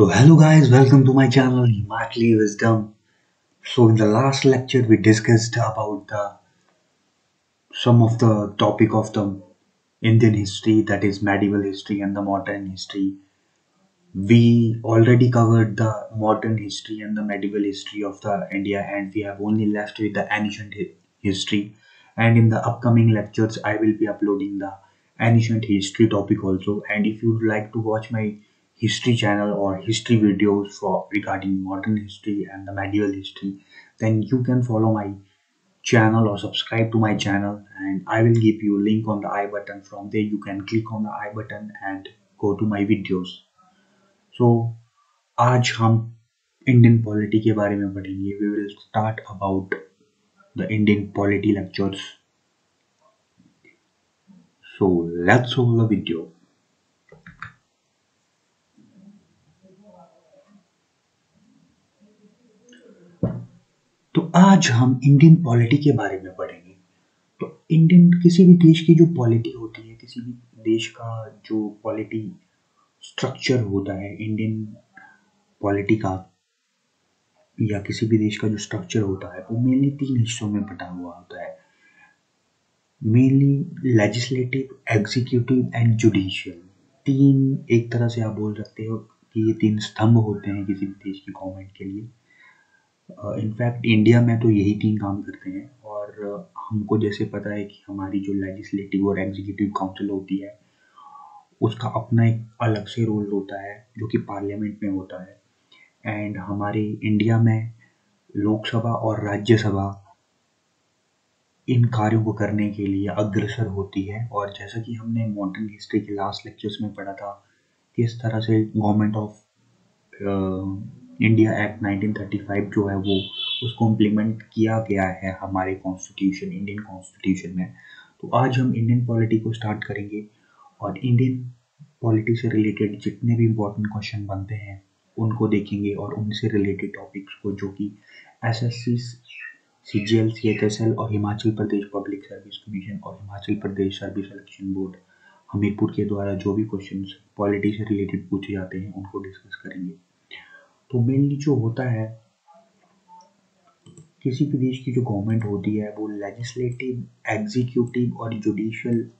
So hello guys, welcome to my channel Himatli Wisdom. So in the last lecture we discussed about the some of the topic of the Indian history that is medieval history and the modern history. We already covered the modern history and the medieval history of the India and we have only left with the ancient history and in the upcoming lectures I will be uploading the ancient history topic also and if you would like to watch my history channel or history videos for regarding modern history and the medieval history then you can follow my channel or subscribe to my channel and I will give you a link on the I button from there you can click on the I button and go to my videos so आज हम Indian polity के बारे में पढ़ेंगे we will start about the Indian polity lectures so let's roll the video आज हम Indian polity के बारे में पढ़ेंगे। तो इंडियन किसी भी देश की जो पॉलिटी होती है, किसी भी देश का जो पॉलिटी स्ट्रक्चर होता है इंडियन पॉलिटी का या किसी भी देश का जो स्ट्रक्चर होता है, वो मेनली तीन हिस्सों में बटा हुआ होता है। Mainly legislative executive and judicial तीन एक तरह से आप बोल सकते हो कि ये तीन स्तंभ होते हैं किसी भी देश की गवर्नमेंट के लिए। इनफैक्ट इंडिया में तो यही तीन काम करते हैं और हमको जैसे पता है कि हमारी जो लेजिस्लेटिव और एग्जीक्यूटिव काउंसिल होती है, उसका अपना एक अलग से रोल होता है, जो कि पार्लियामेंट में होता है। एंड हमारे इंडिया में लोकसभा और राज्यसभा इन कार्यों को करने के लिए अग्रसर होती है। और जैसा कि हमने मॉडर्न हिस्ट्री के लास्ट लेक्चर्स में पढ़ा था किस तरह से गवर्नमेंट ऑफ़ इंडिया एक्ट 1935 जो है वो उसको इम्प्लीमेंट किया गया है हमारे कॉन्स्टिट्यूशन इंडियन कॉन्स्टिट्यूशन में। तो आज हम इंडियन पॉलिटी को स्टार्ट करेंगे और इंडियन पॉलिटी से रिलेटेड जितने भी इम्पोर्टेंट क्वेश्चन बनते हैं, उनको देखेंगे और उनसे रिलेटेड टॉपिक्स को जो कि S S C C G L C H S L और Himachal Pradesh public service commission और Himachal Pradesh service selection board Hamirpur के द्वारा जो भी क्वेश्चन पॉलिटी से रिलेटेड पूछे जाते हैं, उनको डिस्कस करेंगे। तो मेनली जो होता है, किसी भी देश की जो गवर्नमेंट होती है, वो लेजिस्लेटिव एग्जीक्यूटिव और जुडिशियल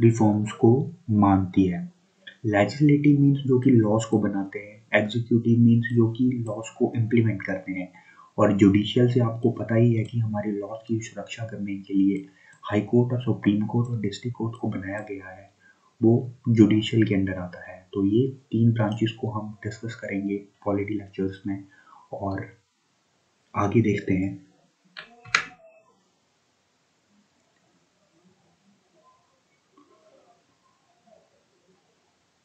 रिफॉर्म्स को मानती है। लेजिस्लेटिव मीन्स जो कि लॉस को बनाते हैं एग्जीक्यूटिव मीन्स जो कि लॉस को इम्प्लीमेंट करते हैं। और जुडिशियल से आपको पता ही है कि हमारे लॉस की सुरक्षा करने के लिए हाई कोर्ट और सुप्रीम कोर्ट और डिस्ट्रिक्ट कोर्ट को बनाया गया है। वो जुडिशियल के अंडर आता है। तो ये तीन ब्रांचेस को हम डिस्कस करेंगे पॉलिटी लेक्चर्स में और आगे देखते हैं।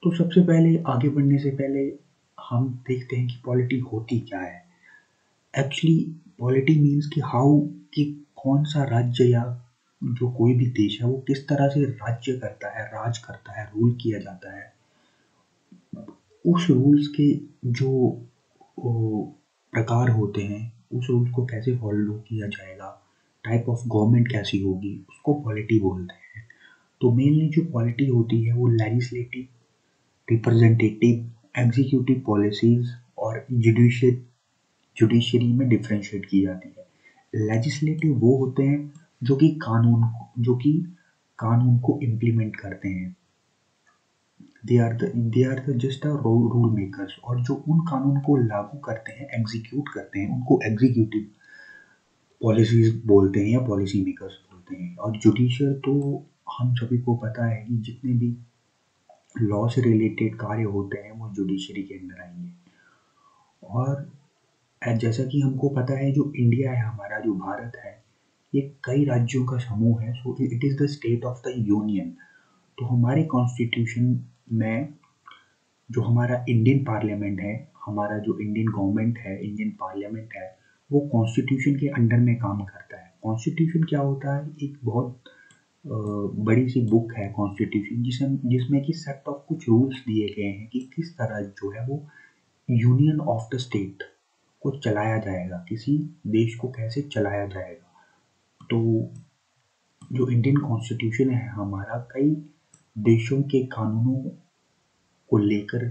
तो सबसे पहले, आगे बढ़ने से पहले हम देखते हैं कि पॉलिटी होती क्या है। एक्चुअली पॉलिटी मीन्स कि हाउ कि कौन सा राज्य या जो कोई भी देश है, वो किस तरह से राज्य करता है, राज करता है रूल किया जाता है। उस रूल्स के जो प्रकार होते हैं, उस रूल्स को कैसे फॉलो किया जाएगा टाइप ऑफ़ गवर्नमेंट कैसी होगी, उसको पॉलिटी बोलते हैं। तो मेनली जो पॉलिटी होती है वो लेजिस्लेटिव रिप्रेजेंटेटिव एग्जीक्यूटिव पॉलिसीज़ और जुडिशियल जुडिशरी में डिफ्रेंशिएट की जाती है। लेजिस्लेटिव वो होते हैं जो कि कानून जो कि कानून को इम्प्लीमेंट करते हैं। They are they are the just a rule makers और जो उन कानून को लागू करते हैं एग्जीक्यूट करते हैं, उनको एग्जीक्यूटिव पॉलिसीज़ बोलते हैं या पॉलिसी मेकर्स बोलते हैं। और जुडिशियल तो हम सभी को पता है कि जितने भी लॉ से रिलेटेड कार्य होते हैं, वो जुडिशरी के अंदर आएँगे। और जैसा कि हमको पता है जो इंडिया है, हमारा जो भारत है, ये कई राज्यों का समूह है so it is the state of the union तो हमारे कॉन्स्टिट्यूशन में जो हमारा इंडियन पार्लियामेंट है, हमारा जो इंडियन गवर्नमेंट है इंडियन पार्लियामेंट है, वो कॉन्स्टिट्यूशन के अंडर में काम करता है। कॉन्स्टिट्यूशन क्या होता है? एक बहुत बड़ी सी बुक है कॉन्स्टिट्यूशन जिसमें जिसमें कि सेट ऑफ़ कुछ रूल्स दिए गए हैं कि किस तरह जो है वो यूनियन ऑफ़ द स्टेट को चलाया जाएगा, किसी देश को कैसे चलाया जाएगा। तो जो इंडियन कॉन्स्टिट्यूशन है हमारा, कई देशों के कानूनों को लेकर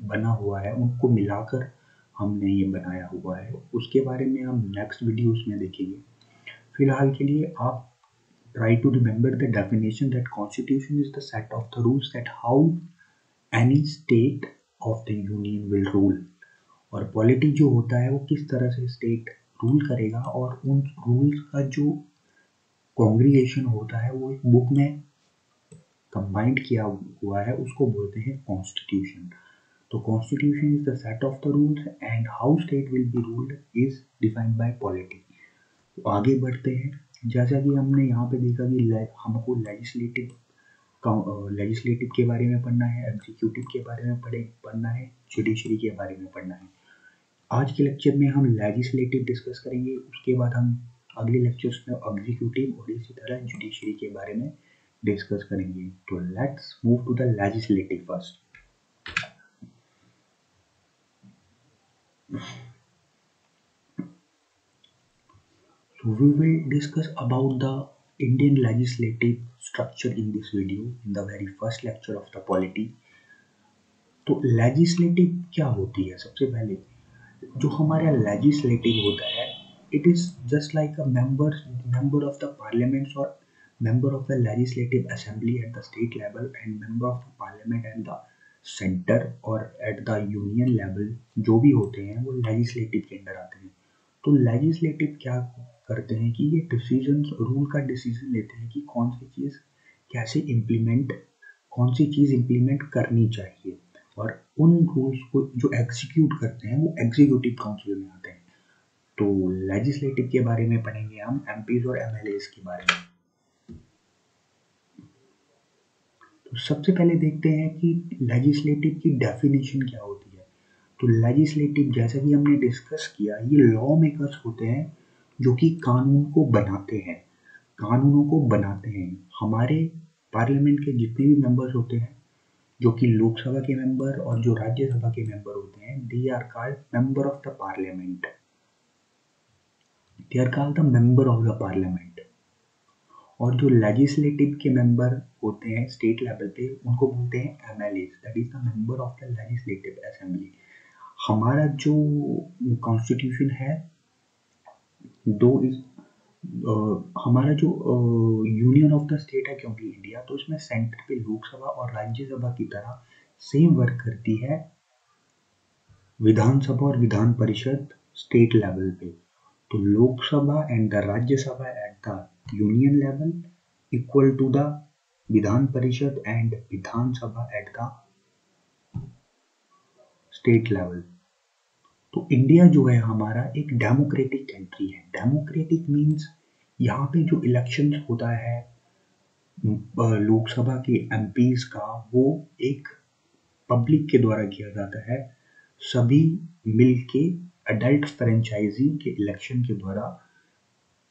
बना हुआ है, उनको मिलाकर हमने ये बनाया हुआ है। उसके बारे में हम नेक्स्ट वीडियोस में देखेंगे। फ़िलहाल के लिए आप try to remember the definition that constitution is the set of the rules that how any state of the union will rule और पॉलिटी जो होता है वो किस तरह से स्टेट रूल करेगा और उन रूल्स का जो कॉन्ग्रीगेशन होता है वो एक बुक में कंबाइंड किया हुआ है, उसको बोलते हैं कॉन्स्टिट्यूशन तो constitution is the set of the rules and how state will be ruled is defined by polity तो आगे बढ़ते हैं। जैसा कि हमने यहाँ पे देखा कि हमको लेजिस्लेटिव लेजिस्लेटिव के बारे में पढ़ना है एग्जीक्यूटिव के बारे में पढ़े, पढ़ना है जुडिशरी के बारे में पढ़ना है। आज के लेक्चर में हम लेजिस्लेटिव डिस्कस करेंगे, उसके बाद हम अगले लेक्चर्स में एग्जीक्यूटिव और इसी तरह जुडिशरी के बारे में डिस्कस करेंगे तो let's move to the legislative first So we will discuss about the Indian legislative structure in this video in the very first lecture of the polity. तो लेजिस्लेटिव क्या होती है सबसे पहले जो हमारा लेजिस्लेटिव होता है it is just like a member member of the parliaments और member of the legislative assembly at the state level and member of the parliament at the centre और एट द यूनियन लेवल जो भी होते हैं, वो legislative के अंदर आते हैं। तो लेजिस्लेटिव क्या करते हैं कि ये डिसीज़न रूल का डिसीज़न लेते हैं कि कौन सी चीज़ कैसे इम्प्लीमेंट कौन सी चीज़ इम्प्लीमेंट करनी चाहिए। और उन रूल्स को जो एग्जीक्यूट करते हैं, वो एग्जीक्यूटिव काउंसिल में आते हैं। तो लेजिस्लेटिव के बारे में पढ़ेंगे हम एम और एम के बारे में। तो सबसे पहले देखते हैं कि लेजिस्लेटिव की डेफिनेशन क्या होती है। तो लेजिस्लेटिव जैसा कि हमने डिस्कस किया, ये लॉ मेकर्स होते हैं जो कि कानून को बनाते हैं। कानूनों को बनाते हैं। हमारे पार्लियामेंट के जितने भी मेंबर्स होते हैं, जो कि लोकसभा के मेंबर और जो राज्यसभा के मेंबर होते हैं they are called member of the parliament they are called the member of the parliament और जो लेजिस्लेटिव के मेंबर होते हैं स्टेट लेवल पे उनको बोलते हैं M L that is the member of the legislative assembly हमारा जो कॉन्स्टिट्यूशन है, दो इज़ हमारा जो यूनियन ऑफ़ द स्टेट है क्योंकि इंडिया तो इसमें सेंटर पे लोकसभा और राज्यसभा की तरह सेम वर्क करती है विधानसभा और विधान परिषद स्टेट लेवल पे। तो Lok Sabha and the Rajya Sabha at the union level equal to Vidhan Parishad and Vidhan Sabha at the state level. तो इंडिया जो है, हमारा एक डेमोक्रेटिक कंट्री है। डेमोक्रेटिक मीन्स यहाँ पे जो इलेक्शन होता है लोकसभा के एम का, वो एक पब्लिक के द्वारा किया जाता है। सभी मिल के अडल्ट फ्रेंचाइजी के इलेक्शन के द्वारा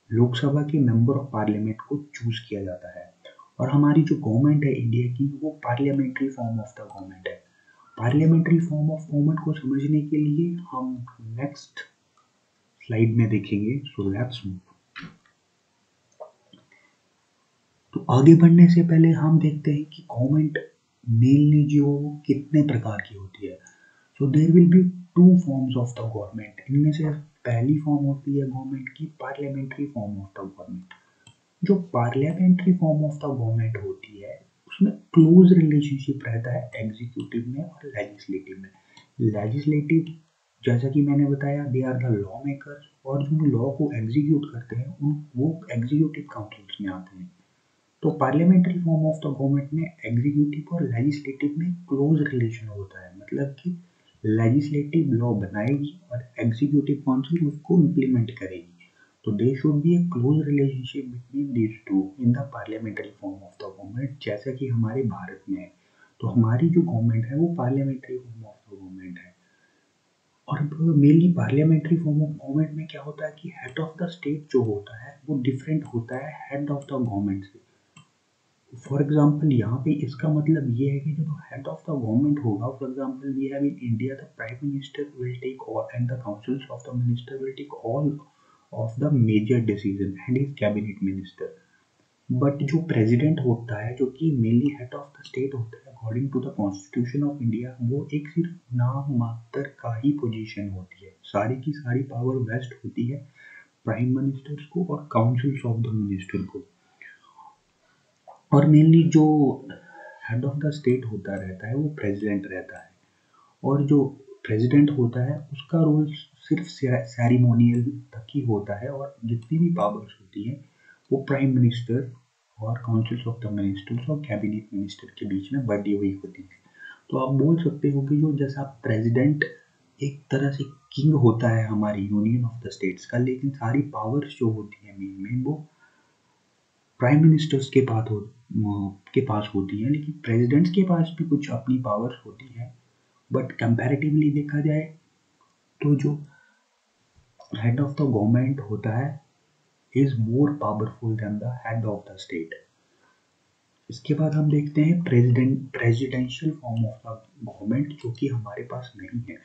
लोकसभा के मेंबर ऑफ़ पार्लियामेंट को चूज़ किया जाता है। और हमारी जो गवर्नमेंट है इंडिया की, वो parliamentary form of the government है। पार्लियामेंट्री फॉर्म ऑफ़ गवर्नमेंट को समझने के लिए हम नेक्स्ट स्लाइड में देखेंगे। सो लेट्स मूव तो आगे बढ़ने से पहले हम देखते हैं कि गवर्नमेंट मेनली जो कितने प्रकार की होती है। So there will be two forms of the government इनमें से पहली फॉर्म होती है गवर्नमेंट की parliamentary form of the government जो parliamentary form of the government होती है, उसमें क्लोज रिलेशनशिप रहता है एग्जीक्यूटिव में और लेजिस्लेटिव में। लेजिस्लेटिव जैसा कि मैंने बताया they are the law maker और जो लॉ को एग्जीक्यूट करते हैं, उन, वो एग्जीक्यूटिव काउंसिल्स में आते हैं। तो parliamentary form of the government में एग्जीक्यूटिव और लेजिस्लेटिव में क्लोज रिलेशन होता है। मतलब कि लेजिस्लेटिव लॉ बनाएगी और एग्जीक्यूटिव काउंसिल उसको इम्प्लीमेंट करेगी। तो there should be a close relationship between these two in the parliamentary form of the government, जैसा कि हमारे भारत में है। तो हमारी जो गवर्नमेंट है, वो parliamentary form of the government है। और mainly parliamentary form of government में क्या होता है कि हेड ऑफ़ द स्टेट जो होता है, वो डिफरेंट होता है हेड ऑफ़ द गवर्नमेंट से। फॉर एग्ज़ाम्पल यहाँ पे इसका मतलब ये है कि जब हेड ऑफ़ द गवर्नमेंट होगा for example we have in India the prime minister will take all and the councils of the minister will take all of the major decision and is cabinet minister. But जो president होता है, जो कि mainly head of the state होता है according to the constitution of India वो एक सिर्फ़ नाम मात्र का ही पोजीशन होती है। सारी की सारी पावर वेस्ट होती है प्राइम मिनिस्टर्स को और काउंसिल्स ऑफ़ द मिनिस्टर को। और मेनली जो हेड ऑफ़ द स्टेट होता रहता है, वो प्रेसिडेंट रहता है। और जो प्रेसिडेंट होता है, उसका रोल सिर्फ़ सेरिमोनियल तक ही होता है और जितनी भी पावर्स होती हैं, वो प्राइम मिनिस्टर और काउंसिल्स ऑफ़ द मिनिस्टर्स और कैबिनेट मिनिस्टर के बीच में बढ़ी हुई होती है। तो आप बोल सकते हो कि जो जैसा प्रेसिडेंट एक तरह से किंग होता है हमारी यूनियन ऑफ़ द स्टेट्स का, लेकिन सारी पावर्स जो होती है मेन मेन वो प्राइम मिनिस्टर्स के पास हो के पास होती है। लेकिन प्रेसिडेंट्स के पास भी कुछ अपनी पावर्स होती है बट कंपैरेटिवली देखा जाए तो जो हेड ऑफ़ द गवर्नमेंट होता है is more powerful than the head of the state इसके बाद हम देखते हैं president presidential form of the government जो कि हमारे पास नहीं है।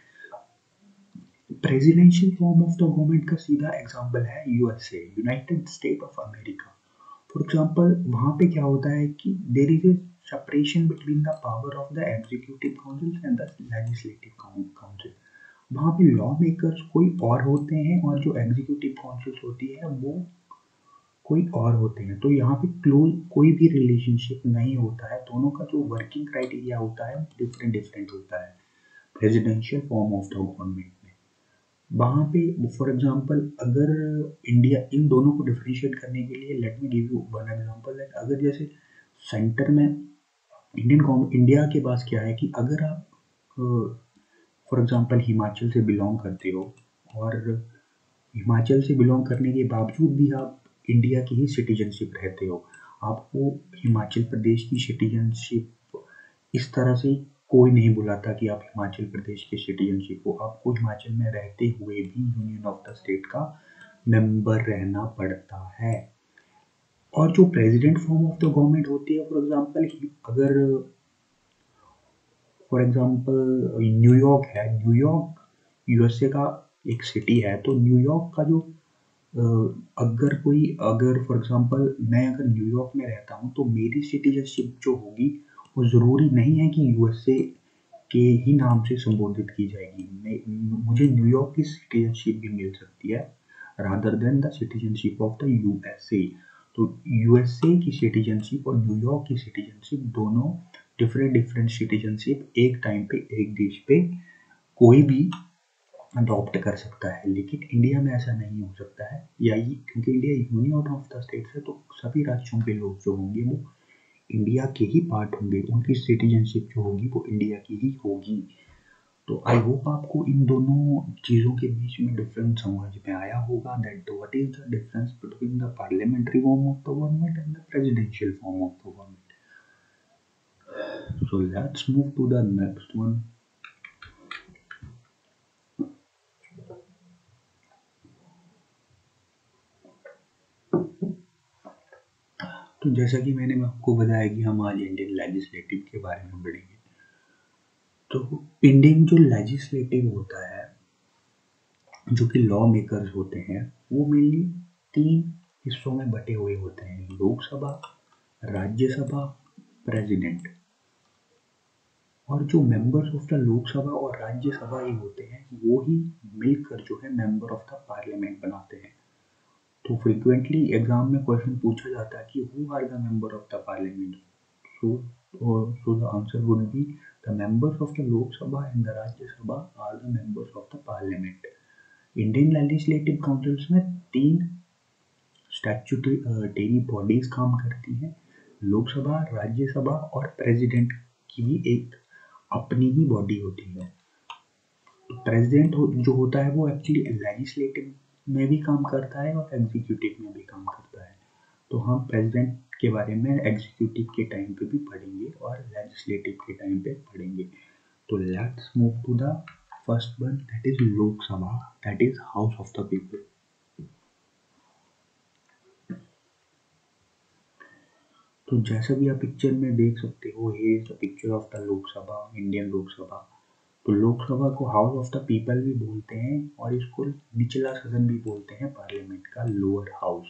Presidential form of the government का सीधा एग्जांपल है USA United State of America for example वहाँ पे क्या होता है कि there is a separation between the power of the executive council and the legislative council वहाँ पे लॉ मेकर्स कोई और होते हैं और जो एग्जीक्यूटिव काउंसिल होती है, वो कोई और होते हैं। तो यहाँ पे क्लोज कोई भी रिलेशनशिप नहीं होता है। दोनों का जो वर्किंग क्राइटेरिया होता है डिफरेंट डिफरेंट होता है। Presidential form of the government में। वहाँ पे फॉर एग्जांपल अगर इंडिया इन दोनों को डिफ्रेंशिएट करने के लिए let me give you one example that अगर जैसे सेंटर में इंडियन इंडिया के पास क्या है कि अगर आप फॉर एग्जांपल हिमाचल से बिलोंग करते हो और हिमाचल से बिलोंग करने के बावजूद भी आप इंडिया की ही सिटीजनशिप रहते हो। आपको हिमाचल प्रदेश की सिटीजनशिप इस तरह से कोई नहीं बुलाता कि आप हिमाचल प्रदेश के सिटीजनशिप हो। आपको हिमाचल में रहते हुए भी यूनियन ऑफ़ द स्टेट का मेंबर रहना पड़ता है। और जो president form of the government होती है फॉर एग्जांपल अगर फॉर एग्जांपल न्यूयॉर्क है। न्यूयॉर्क यूएसए का एक सिटी है। तो न्यूयॉर्क का जो अगर कोई, अगर फॉर एग्जांपल मैं अगर न्यूयॉर्क में रहता हूँ तो मेरी सिटीजनशिप जो होगी, वो ज़रूरी नहीं है कि यूएसए के ही नाम से संबोधित की जाएगी। मुझे न्यूयॉर्क की सिटीजनशिप भी मिल सकती है rather than the citizenship of the USA तो यूएसए की सिटीजनशिप और न्यूयॉर्क की सिटीजनशिप दोनों डिफरेंट डिफरेंट सिटीजनशिप एक टाइम पे, एक देश पे कोई भी अडॉप्ट कर सकता है। लेकिन इंडिया में ऐसा नहीं हो सकता है। या ये, क्योंकि India union of the states है तो सभी राज्यों के लोग जो होंगे वो इंडिया के ही पार्ट होंगे। उनकी सिटीजनशिप जो होगी वो इंडिया की ही होगी। तो आई होप आपको इन दोनों चीज़ों के बीच में डिफरेंस समझ में आया होगा that what is the difference between the parliamentary form of the government and the presidential form of the government so let's move to the next one. तो जैसा कि मैंने आपको बताया कि हम आज इंडियन लेजिस्लेटिव के बारे में पढ़ेंगे। तो इंडियन जो लेजिस्लेटिव होता है, जो कि लॉ मेकर्स होते हैं, वो मेनली तीन हिस्सों में बटे हुए होते हैं। लोकसभा, राज्यसभा प्रेसिडेंट और जो मेंबर्स ऑफ़ द लोकसभा और राज्यसभा ही होते हैं, वो ही मिलकर जो है मेंबर ऑफ़ द पार्लियामेंट बनाते हैं। तो फ्रीक्वेंटली एग्ज़ाम में क्वेश्चन पूछा जाता है कि who are the member of the parliament so so the answer would be the members of the Lok Sabha and the Rajya Sabha are the members of the parliament Indian legislative councils में तीन statutory bodies काम करती हैं। लोकसभा राज्यसभा और president की भी एक अपनी ही बॉडी होती है। प्रेसिडेंट हो, जो होता है वो एक्चुअली लेजिस्लेटिव में भी काम करता है और एग्जीक्यूटिव में भी काम करता है। तो हम प्रेसिडेंट के बारे में एग्जीक्यूटिव के टाइम पे भी पढ़ेंगे और लेजिस्लेटिव के टाइम पे पढ़ेंगे। तो let's move to the first one that is Lok Sabha that is house of the people तो जैसा भी आप पिक्चर में देख सकते हो, ये is the picture of the Lok Sabha Indian Lok Sabha तो लोकसभा को हाउस ऑफ़ द पीपल भी बोलते हैं और इसको निचला सदन भी बोलते हैं पार्लियामेंट का लोअर हाउस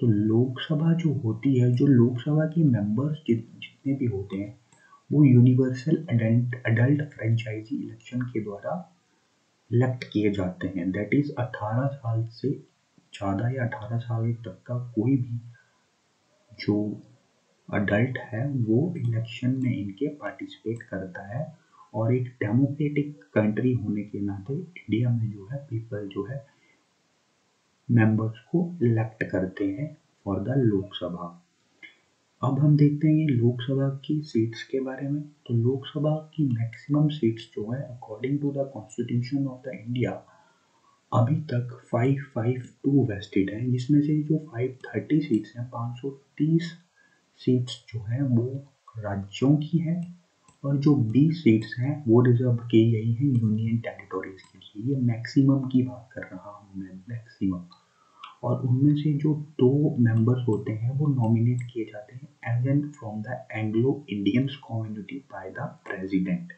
तो लोकसभा जो होती है, जो लोकसभा के मेंबर्स जितने भी होते हैं, वो universal adult adult franchise election के द्वारा इलेक्ट किए जाते हैं. दैट इज़ 18 साल से ज़्यादा या 18 साल तक का कोई भी जो अडल्ट है, वो इलेक्शन में इनके पार्टिसिपेट करता है और एक डेमोक्रेटिक कंट्री होने के नाते इंडिया में जो है पीपल जो है मेंबर्स को इलेक्ट करते हैं फॉर द लोकसभा अब हम देखते हैं लोकसभा की सीट्स के बारे में। तो लोकसभा की मैक्सिमम सीट्स जो है according to the constitution of the India अभी तक 552 वेस्टेड हैं, जिसमें से जो 530 सीट्स हैं 530 सीट्स जो है, वो राज्यों की है और जो 20 सीट्स हैं, वो रिज़र्व की गई हैं यूनियन टेरिटोरीज के लिए। ये मैक्सिमम की बात कर रहा हूँ मैं मैक्सिमम और उनमें से जो दो मेंबर्स होते हैं, वो नॉमिनेट किए जाते हैं as an from the Anglo Indians community by the president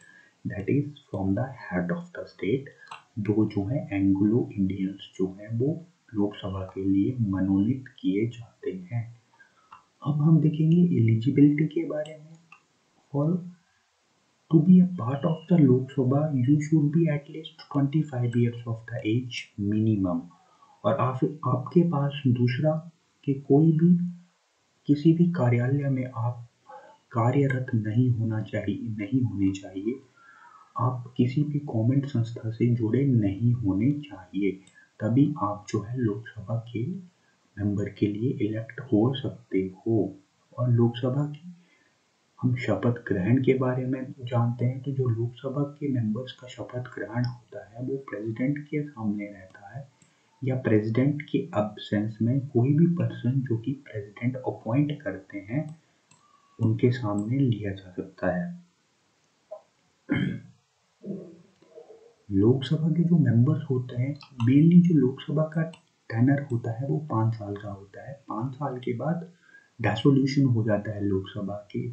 that is from the head of the state दो जो है एंग्लो इंडियंस जो है, वो लोकसभा के लिए मनोनीत किए जाते हैं। अब हम देखेंगे एलिजिबिलिटी के बारे में। For to be a part of the Lok Sabha you should be at least 25 years of the age minimum और आप, आपके पास दूसरा कि कोई भी, किसी भी कार्यालय में आप कार्यरत नहीं होना चाहिए, नहीं होने चाहिए। आप किसी भी गवर्नमेंट संस्था से जुड़े नहीं होने चाहिए, तभी आप जो है लोकसभा के मेंबर के लिए इलेक्ट हो सकते हो। और लोकसभा की हम शपथ ग्रहण के बारे में जानते हैं तो जो लोकसभा के मेंबर्स का शपथ ग्रहण होता है, वो प्रेसिडेंट के सामने रहता है या प्रेसिडेंट के अब्सेंस में कोई भी पर्सन जो कि प्रेसिडेंट अपॉइंट करते हैं, उनके सामने लिया जा सकता है। लोकसभा के जो मेंबर्स होते हैं मेनली जो लोकसभा का टैनर होता है, वो पाँच साल का होता है। पाँच साल के बाद डेसोल्यूशन हो जाता है लोकसभा के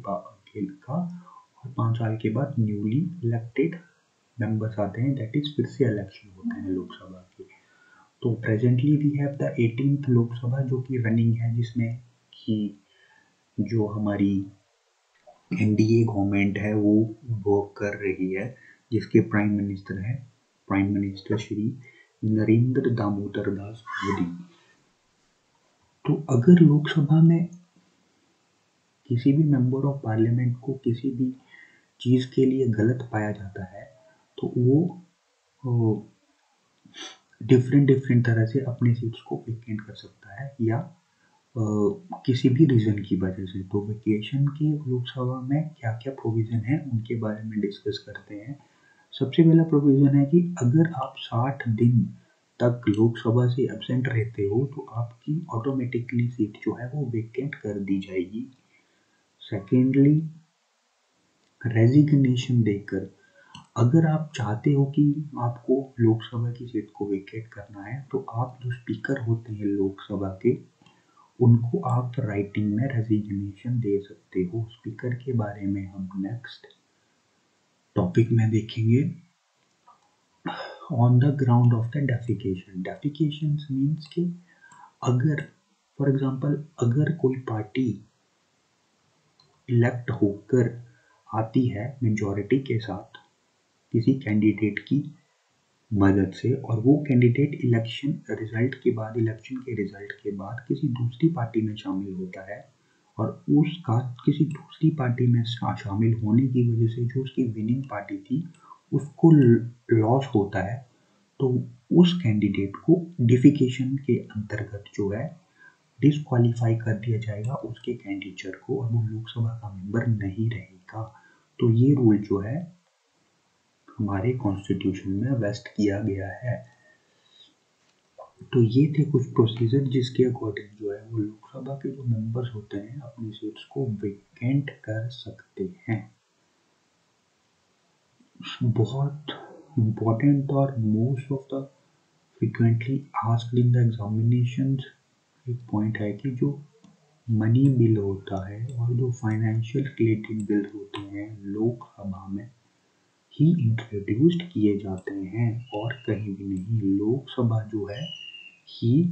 खेल का और पाँच साल के बाद न्यूली इलेक्टेड मेंबर्स आते हैं दैट इज़ फिर से इलेक्शन होते हैं लोकसभा के। तो presently we have the eighteenth Lok Sabha जो कि रनिंग है, जिसमें कि जो हमारी एनडीए गवर्नमेंट है, वो वर्क कर रही है। जिसके प्राइम मिनिस्टर है। Prime minister Shri Narendra Damodar Das Modi. तो अगर लोकसभा में किसी भी मेंबर ऑफ़ पार्लियामेंट को किसी भी चीज़ के लिए गलत पाया जाता है तो वो डिफरेंट डिफरेंट तरह से अपने सीट्स को वेकेंट कर सकता है या आ, किसी भी रीज़न की वजह से। तो वेकेशन के लोकसभा में क्या क्या प्रोविज़न है उनके बारे में डिस्कस करते हैं। सबसे पहला प्रोविज़न है कि अगर आप 60 दिन तक लोकसभा से एबसेंट रहते हो तो आपकी ऑटोमेटिकली सीट जो है वो वेकेंट कर दी जाएगी। सेकेंडली रेजिग्नेशन देकर, अगर आप चाहते हो कि आपको लोकसभा की सीट को वेकेट करना है तो आप जो स्पीकर होते हैं लोकसभा के, उनको आप राइटिंग में रेजिग्नेशन दे सकते हो। स्पीकर के बारे में हम नेक्स्ट टॉपिक में देखेंगे. On the ground of the defection defection means कि अगर फॉर एग्जांपल अगर कोई पार्टी इलेक्ट होकर आती है मेजॉरिटी के साथ किसी कैंडिडेट की मदद से और वो कैंडिडेट इलेक्शन रिज़ल्ट के बाद इलेक्शन के रिज़ल्ट के बाद किसी दूसरी पार्टी में शामिल होता है और उसका किसी दूसरी पार्टी में शामिल होने की वजह से जो उसकी विनिंग पार्टी थी, उसको लॉस होता है। तो उस कैंडिडेट को डिफिकेशन के अंतर्गत जो है डिसक्वालीफाई कर दिया जाएगा उसके कैंडिडेचर को और वो लोकसभा का मेंबर नहीं रहेगा। तो ये रूल जो है, हमारे कॉन्स्टिट्यूशन में वेस्ट किया गया है। तो ये थे कुछ प्रोसीजर जिसके अकॉर्डिंग जो है वो लोकसभा के जो मेंबर्स होते हैं, अपनी सीट्स को वेकेंट कर सकते हैं। बहुत इम्पोर्टेंट और most of the frequently asked in the examination एक पॉइंट है कि जो मनी बिल होता है और जो फाइनेंशियल रिलेटेड बिल होते हैं, लोकसभा में ही इंट्रोड्यूस्ड किए जाते हैं और कहीं भी नहीं, लोकसभा जो है ही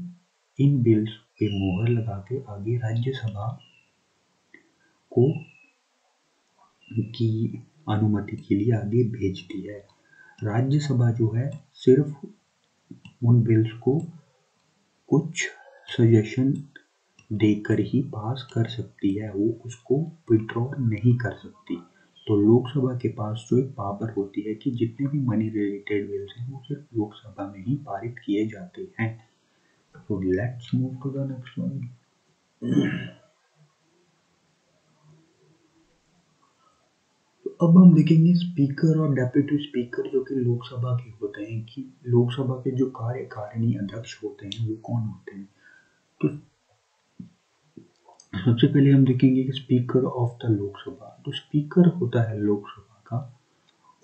इन बिल्स पे मोहर लगा के आगे राज्यसभा को की अनुमति के लिए आगे भेजती है। राज्यसभा जो है, सिर्फ़ उन बिल्स को कुछ सजेशन देकर ही पास कर सकती है। वो उसको विड्रॉ नहीं कर सकती। तो लोकसभा के पास जो एक पावर होती है कि जितने भी मनी रिलेटेड बिल्स हैं, वो सिर्फ़ लोकसभा में ही पारित किए जाते हैं। तो let's move to the next one अब हम देखेंगे स्पीकर और डेप्यूटी स्पीकर जो कि लोकसभा के होते हैं, कि लोकसभा के जो कार्यकारिणी अध्यक्ष होते हैं, वो कौन होते हैं? तो सबसे पहले हम देखेंगे कि स्पीकर ऑफ़ द लोकसभा। तो स्पीकर होता है लोकसभा का।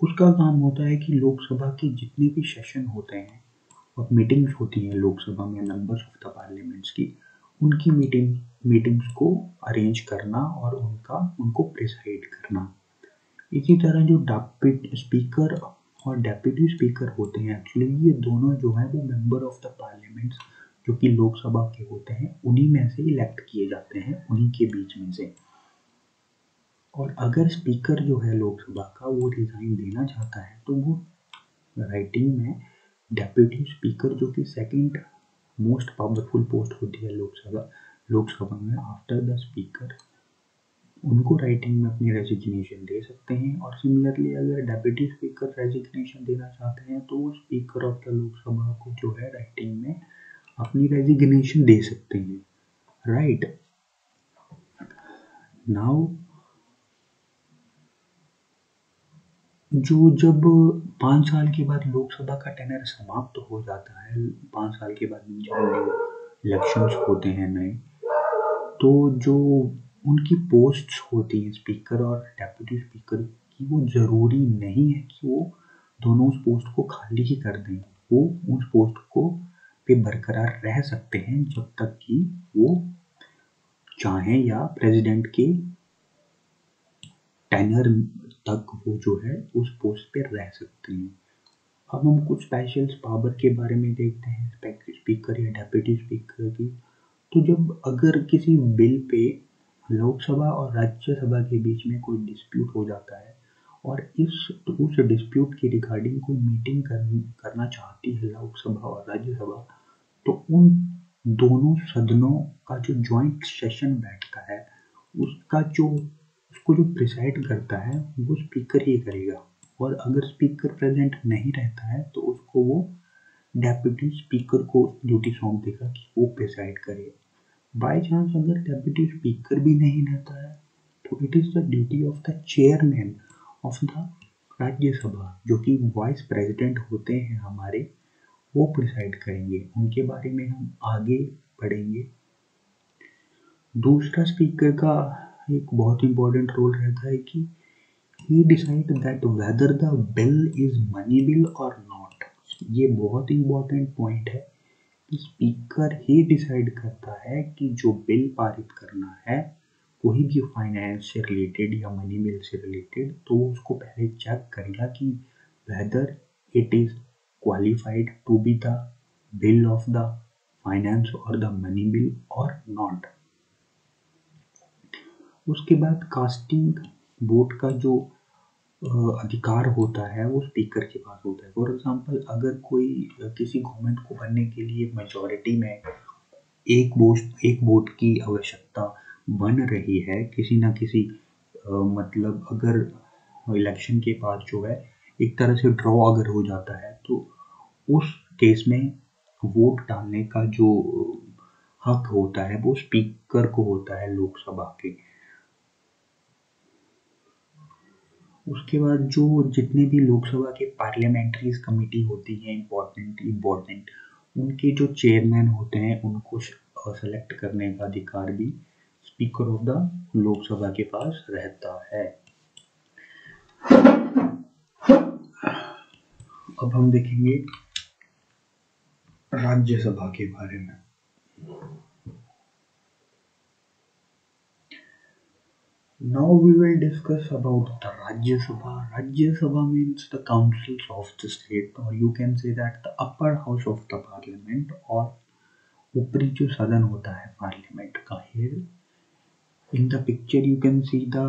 उसका काम होता है कि लोकसभा के जितने भी सेशन होते हैं और मीटिंग्स होती हैं लोकसभा में मेंबर्स ऑफ़ द पार्लियामेंट्स की, उनकी मीटिंग मीटिंग्स को अरेंज करना और उनका, उनको प्रिसाइड करना। इसी तरह जो डेप्यूटी स्पीकर और डेप्यूटी स्पीकर होते हैं एक्चुअली ये दोनों जो हैं वो मेंबर ऑफ़ द पार्लियामेंट्स जो कि लोकसभा के होते हैं, उन्हीं में से इलेक्ट किए जाते हैं, उन्हीं के बीच में से। और अगर स्पीकर जो है लोकसभा का वो रिजाइन देना चाहता है तो वो राइटिंग में डेप्यूटी स्पीकर जो कि सेकंड मोस्ट पावरफुल पोस्ट होती है लोकसभा लोकसभा में आफ्टर द स्पीकर उनको राइटिंग में अपनी रेजिग्नेशन दे सकते हैं और सिमिलरली अगर डेप्यूटी स्पीकर रेजिग्नेशन देना चाहते हैं तो वो स्पीकर ऑफ़ द लोकसभा को जो है राइटिंग में अपनी रेजिग्नेशन दे सकते हैं। राइट नाउ जो जब पाँच साल के बाद लोकसभा का टेनर समाप्त तो हो जाता है, पाँच साल के बाद जब इलेक्शंस होते हैं नए तो जो उनकी पोस्ट्स होती हैं स्पीकर और डेप्यूटी स्पीकर की, वो ज़रूरी नहीं है कि वो दोनों उस पोस्ट को खाली ही कर दें। वो उस पोस्ट को पे बरकरार रह सकते हैं जब तक कि वो चाहें या प्रेसिडेंट के टेनर तक वो जो है उस पोस्ट पे रह सकते हैं। अब हम कुछ स्पेशल पावर के बारे में देखते हैं स्पीकर या डेप्यूटी स्पीकर की। तो जब अगर किसी बिल पे लोकसभा और राज्यसभा के बीच में कोई डिस्प्यूट हो जाता है और इस तो उस डिस्प्यूट के रिगार्डिंग कोई मीटिंग कर, करना चाहती है लोकसभा और राज्यसभा तो उन दोनों सदनों का जो जॉइंट सेशन बैठता है उसका जो उसको जो प्रिसाइड करता है, वो स्पीकर ही करेगा। और अगर स्पीकर प्रेजेंट नहीं रहता है तो उसको वो डेप्यूटी स्पीकर को ड्यूटी सौंप देगा कि वो प्रिसाइड करे। बाई चांस अगर डेप्यूटी स्पीकर भी नहीं रहता है तो it is the duty of the chairman of the Rajya Sabha जो कि वाइस प्रेसिडेंट होते हैं हमारे, वो प्रिसाइड करेंगे। उनके बारे में हम आगे पढ़ेंगे दूसरा स्पीकर का एक बहुत इंपॉर्टेंट रोल रहता है कि he decide that whether the bill is money bill और नॉट ये बहुत इंपॉर्टेंट पॉइंट है कि स्पीकर ही डिसाइड करता है कि जो बिल पारित करना है कोई भी फाइनेंस से रिलेटेड या मनी बिल से रिलेटेड तो उसको पहले चेक करेगा कि whether it is qualified to be the bill of the finance और द मनी बिल और नॉट उसके बाद कास्टिंग वोट का जो अधिकार होता है वो स्पीकर के पास होता है। फॉर एग्जांपल अगर कोई किसी गवर्नमेंट को बनने के लिए मेजोरिटी में एक वोट एक वोट की आवश्यकता बन रही है किसी ना किसी आ, मतलब अगर इलेक्शन के बाद जो है एक तरह से ड्रॉ अगर हो जाता है तो उस केस में वोट डालने का जो हक होता है वो स्पीकर को होता है लोकसभा के। उसके बाद जो जितने भी लोकसभा के पार्लियामेंट्रीज कमेटी होती हैं इम्पोर्टेंट इम्पोर्टेंट उनके जो चेयरमैन होते हैं, उनको सेलेक्ट करने का अधिकार भी स्पीकर ऑफ़ द लोकसभा के पास रहता है। अब हम देखेंगे राज्यसभा के बारे में। Now we will discuss about the Rajya Sabha. Rajya Sabha means the councils of the state or you can say that the upper house of the parliament or ऊपरी जो सदन होता है पार्लियामेंट का head in the picture you can see the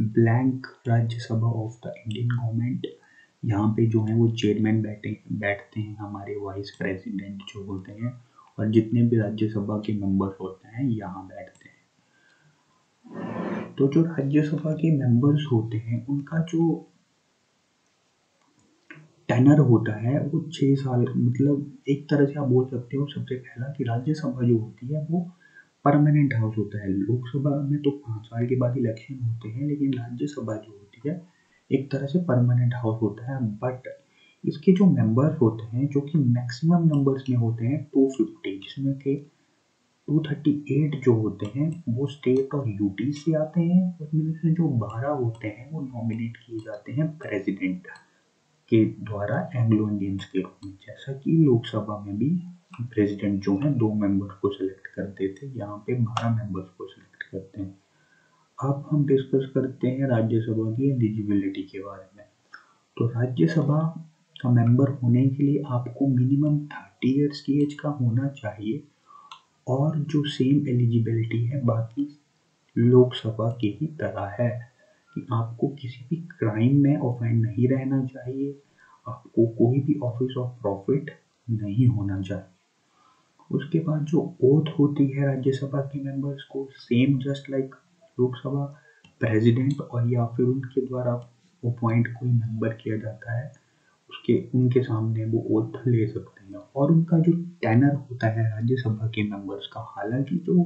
blank Rajya Sabha of the Indian government यहाँ पे जो है वो चेयरमैन बैठे बैठते हैं हमारे वाइस प्रेसिडेंट जो होते हैं और जितने भी राज्यसभा के मेंबर्स होते हैं यहाँ बैठते हैं तो जो राज्यसभा के मेंबर्स होते हैं, उनका जो टेनर होता है, वो छः साल मतलब एक तरह से आप बोल सकते हो, सबसे पहला कि राज्यसभा जो होती है, वो परमानेंट हाउस होता है। लोकसभा में तो पाँच साल के बाद इलेक्शन होते हैं, लेकिन राज्यसभा जो होती है, एक तरह से परमानेंट हाउस होता है। बट इसके जो मेंबर्स होते हैं, जो कि मैक्सिमम नंबर्स में होते हैं टू फिफ्टी जिसमें के टू थर्टी एट जो होते हैं, वो स्टेट और यूटी से आते हैं उसमें से जो बारह होते हैं, वो नॉमिनेट किए जाते हैं प्रेसिडेंट के द्वारा एंग्लो इंडियंस के रूप में। जैसा कि लोकसभा में भी प्रेसिडेंट जो है, दो मेंबर को सिलेक्ट करते थे, यहाँ पे बारह मेंबर्स को सिलेक्ट करते हैं। अब हम डिस्कस करते हैं राज्यसभा की एलिजिबिलिटी के बारे में। तो राज्यसभा का मेंबर होने के लिए आपको मिनिमम थर्टी ईयर्स की एज का होना चाहिए। और जो सेम एलिजिबिलिटी है, बाकी लोकसभा की ही तरह है कि आपको किसी भी क्राइम में ऑफेंड नहीं रहना चाहिए, आपको कोई भी ऑफ़िस ऑफ़ प्रॉफिट नहीं होना चाहिए। उसके बाद जो ओथ होती है राज्यसभा के मेंबर्स को same just like Lok Sabha president और या फिर उनके द्वारा अपॉइंट कोई मेंबर किया जाता है, उसके, उनके सामने वो ओथ ले सकते हैं और उनका जो टैनर होता है राज्यसभा के मेंबर्स का, हालाँकि जो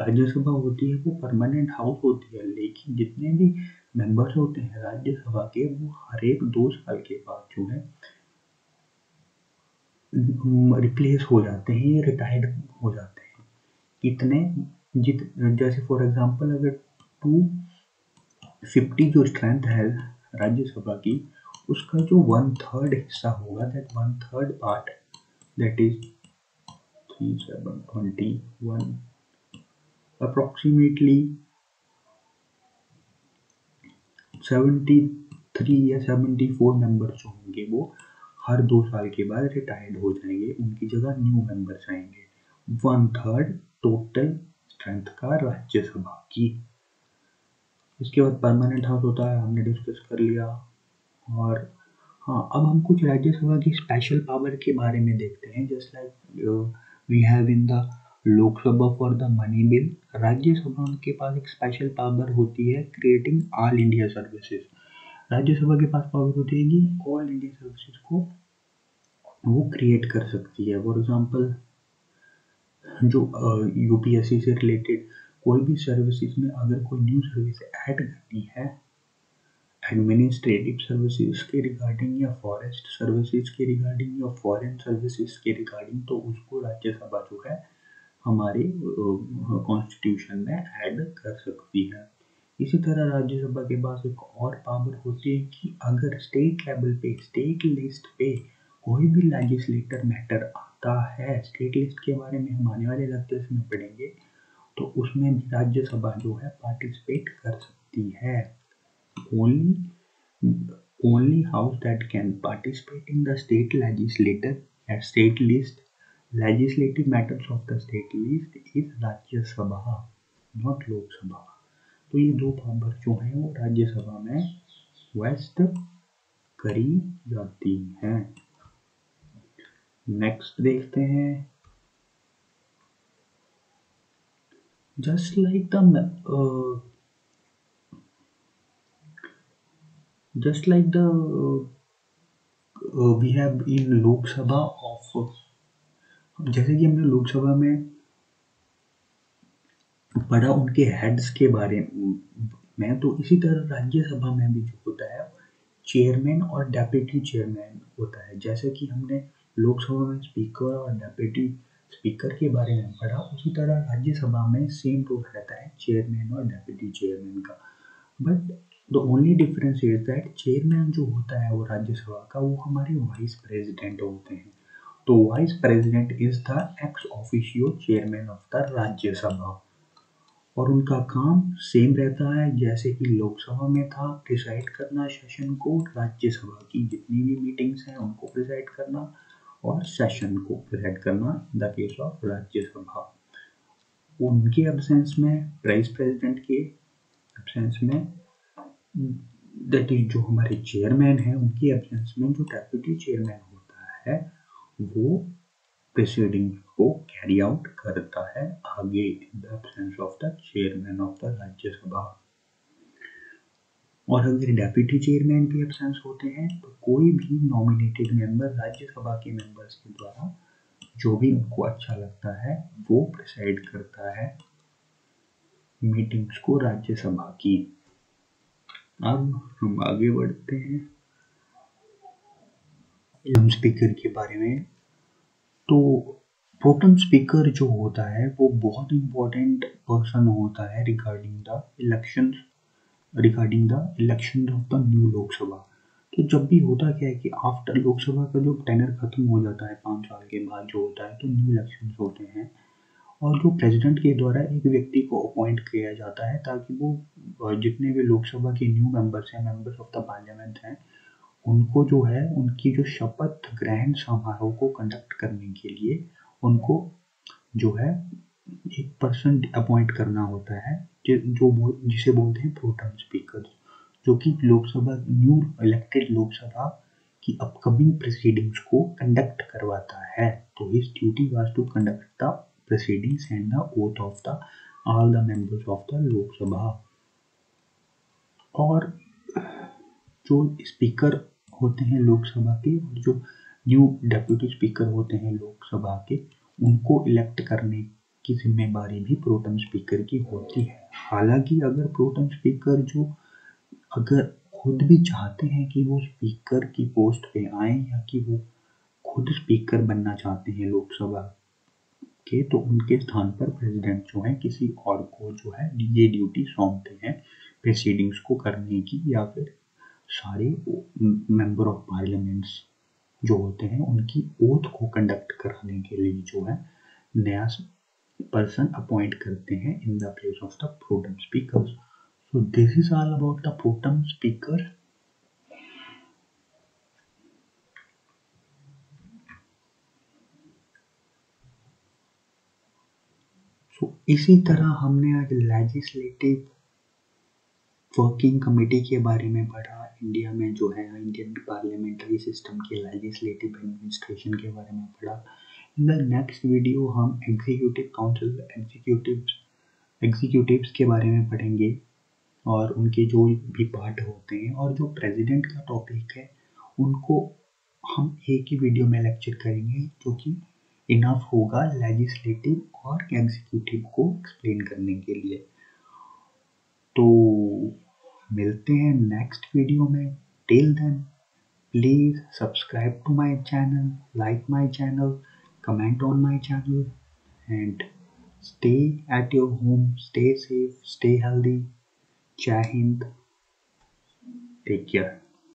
राज्यसभा होती है, वो परमानेंट हाउस होती है, लेकिन जितने भी मेंबर्स होते हैं राज्यसभा के, वो हर एक दो साल के बाद जो है रिप्लेस हो जाते हैं, या रिटायर्ड हो जाते हैं। कितने? जित, जैसे फॉर एग्जांपल अगर टू फिफ्टी जो स्ट्रेंथ है राज्यसभा की, उसका जो वन थर्ड हिस्सा होगा that one third part twenty one approximately seventy three या सेवेंटी फोर मेंबर जो होंगे वो। हर दो साल के बाद रिटायर्ड हो जाएँगे। उनकी जगह न्यू मेंबर्स आएँगे। वन थर्ड टोटल स्ट्रेंथ का राज्यसभा की। इसके बाद परमानेंट हाउस होता है। हमने डिस्कस कर लिया। और हाँ अब हम कुछ राज्यसभा की स्पेशल पावर के बारे में देखते हैं। Just like we have in the Lok Sabha for the money bill Rajya Sabha के पास एक स्पेशल पावर होती है creating all India services Rajya Sabha के पास पावर होती है कि ऑल इंडिया सर्विसेज़ को वो क्रिएट कर सकती है। फॉर एग्जांपल जो यूपीएससी से रिलेटेड कोई भी सर्विसेज़ में अगर कोई न्यू सर्विस ऐड करनी है एडमिनिस्ट्रेटिव सर्विसेज़ के रिगार्डिंग या फॉरेस्ट सर्विसेज़ के रिगार्डिंग या फॉरेन सर्विसेज़ के रिगार्डिंग तो उसको राज्यसभा जो है, हमारे कॉन्स्टिट्यूशन में ऐड कर सकती है। इसी तरह राज्यसभा के पास एक और पावर होती है कि अगर स्टेट लेवल पे स्टेट लिस्ट पे कोई भी लेजिस्लेटर मैटर आता है स्टेट लिस्ट के बारे में हम आने वाले लेक्चर्स में पढ़ेंगे तो उसमें भी राज्यसभा जो है पार्टिसिपेट कर सकती है। Only only house that can participate in the state legislator at state list legislative matters of the state list is Rajya Sabha not Lok Sabha तो ये दो पावर जो हैं वो राज्यसभा में वेस्ट करी जाती हैं। नेक्स्ट देखते हैं। Just like the just like the we have in Lok Sabha of जैसे कि हमने लोकसभा में पढ़ा उनके हेड्स के बारे में तो इसी तरह राज्यसभा में भी जो होता है चेयरमैन और डेप्यूटी चेयरमैन होता है। जैसे कि हमने लोकसभा में स्पीकर और डेप्यूटी स्पीकर के बारे में पढ़ा, उसी तरह राज्यसभा में सेम रोल रहता है चेयरमैन और डेप्यूटी चेयरमैन का। But the only difference is that chairman जो होता है वो राज्यसभा का, वो हमारे वाइस प्रेसिडेंट होते हैं। तो vice president is the ex officio chairman of the Rajya Sabha. और उनका काम सेम रहता है, जैसे कि लोकसभा में था प्रिसाइड करना सेशन को, राज्यसभा की जितनी भी मीटिंग्स हैं, उनको प्रिसाइड करना और सेशन को प्रेजेंट करना in the case of Rajya Sabha. उनके एब्सेंस में वाइस प्रेसिडेंट के एब्सेंस में दैट इज़ जो हमारे चेयरमैन है, उनके एब्सेंस में जो डेप्यूटी चेयरमैन होता है, वो प्रोसीडिंग को कैरी आउट करता है आगे in the absence of the chairman of the Rajya Sabha और अगर डेप्यूटी चेयरमैन भी एब्सेंस होते हैं तो कोई भी नॉमिनेटेड मेंबर राज्यसभा के मेंबर्स के द्वारा, जो भी उनको अच्छा लगता है, वो प्रिसाइड करता है मीटिंग्स को राज्यसभा की। अब हम आगे बढ़ते हैं। प्रोटम स्पीकर के बारे में। तो प्रोटम स्पीकर जो होता है, वो बहुत इंपॉर्टेंट पर्सन होता है regarding the election regarding the election of the new Lok Sabha तो जब भी होता क्या है कि आफ्टर लोकसभा का जो टेनर खत्म हो जाता है, पाँच साल के बाद जो होता है तो न्यू इलेक्शन होते हैं। और जो प्रेसिडेंट के द्वारा एक व्यक्ति को अपॉइंट किया जाता है ताकि वो जितने भी लोकसभा के न्यू मेंबर्स हैं मेंबर्स ऑफ़ द पार्लियामेंट हैं, उनको जो है, उनकी जो शपथ ग्रहण समारोह को कंडक्ट करने के लिए उनको जो है, एक पर्सन अपॉइंट करना होता है, जो जिसे बोलते हैं प्रोटम स्पीकर जो कि लोकसभा न्यू इलेक्टेड लोकसभा की अपकमिंग प्रोसीडिंग्स को कंडक्ट करवाता है। तो his duty was to conduct the proceedings and the oath of the all the members of the Lok Sabha और जो स्पीकर होते हैं लोकसभा के और जो न्यू डेप्यूटी स्पीकर होते हैं लोकसभा के, उनको इलेक्ट करने की ज़िम्मेदारी भी प्रोटम स्पीकर की होती है। हालाँकि अगर प्रोटम स्पीकर जो अगर खुद भी चाहते हैं कि वो स्पीकर की पोस्ट पे आए या कि वो खुद स्पीकर बनना चाहते हैं लोकसभा के तो उनके स्थान पर प्रेसिडेंट जो है, किसी और को जो है ये ड्यूटी सौंपते हैं प्रेसिडिंग्स को करने की या फिर सारे मेंबर ऑफ़ पार्लियामेंट्स जो होते हैं, उनकी ओथ को कंडक्ट कराने के लिए जो है नया पर्सन अपॉइंट करते हैं in the place of the protem speaker So, this is all about the protem speaker. So so, इसी तरह हमने आज लेजिस्लेटिव वर्किंग कमेटी के बारे में पढ़ा। इंडिया में जो है इंडियन पार्लियामेंट्री सिस्टम के लेजिस्लेटिव एडमिनिस्ट्रेशन के बारे में पढ़ा। इन द नेक्स्ट वीडियो हम एग्जीक्यूटिव काउंसिल एग्जीक्यूटिव एग्जीक्यूटिव्स के बारे में पढ़ेंगे और उनके जो भी पार्ट होते हैं और जो प्रेसिडेंट का टॉपिक है, उनको हम एक ही वीडियो में लेक्चर करेंगे, जो कि इनफ होगा लेजिस्लेटिव और एग्जीक्यूटिव को एक्सप्लेन करने के लिए। तो मिलते हैं नेक्स्ट वीडियो में। Till then please subscribe to my channel like my channel comment on my channel, and stay at your home, stay safe, stay healthy jai hind. Take care.